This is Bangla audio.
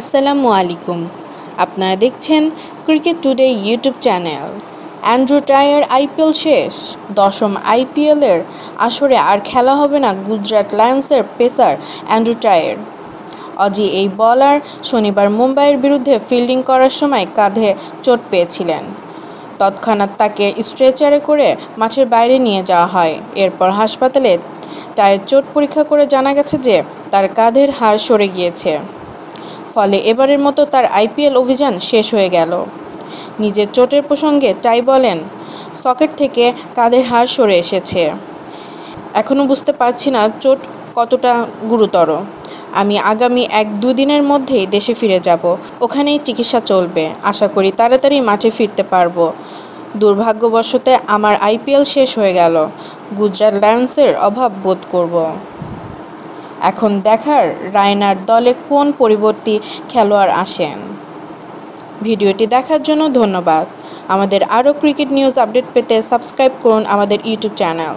আসসালামু আলাইকুম। আপনারা দেখছেন cricket today YouTube channel. Andrew Tye IPL শেষ। দশম আইপিএলের আসরে আর খেলা হবে না গুজরাট লায়ন্সের পেসার অ্যান্ড্রু টায়ার। অজি এই বলার শনিবার মুম্বাইয়ের বিরুদ্ধে ফিল্ডিং করার সময় কাঁধে চোট পেয়েছিলেন। তৎক্ষণাৎ তাকে স্ট্রেচারে করে মাঠের বাইরে নিয়ে যাওয়া হয়। এরপর হাসপাতালে টায়ের চোট পরীক্ষা করে জানা গেছে যে তার কাঁধের হাড় সরে গিয়েছে। ফলে এবারের মতো তার আইপিএল অভিযান শেষ হয়ে গেল। নিজের চোটের প্রসঙ্গে টাই বলেন, সকেট থেকে কাঁধের হার সরে এসেছে? এখনও বুঝতে পারছি না চোট কতটা গুরুতর। আমি আগামী এক দুদিনের মধ্যেই দেশে ফিরে যাব। ওখানেই চিকিৎসা চলবে। আশা করি তাড়াতাড়ি মাঠে ফিরতে পারব। দুর্ভাগ্যবশতে আমার আইপিএল শেষ হয়ে গেল। গুজরাট লায়ন্সের অভাব বোধ করব। এখন দেখার রায়নার দলে কোন পরিবর্তী খেলোয়াড় আসেন? ভিডিওটি দেখার জন্য ধন্যবাদ। আমাদের আরও ক্রিকেট নিউজ আপডেট পেতে সাবস্ক্রাইব করুন আমাদের ইউটিউব চ্যানেল।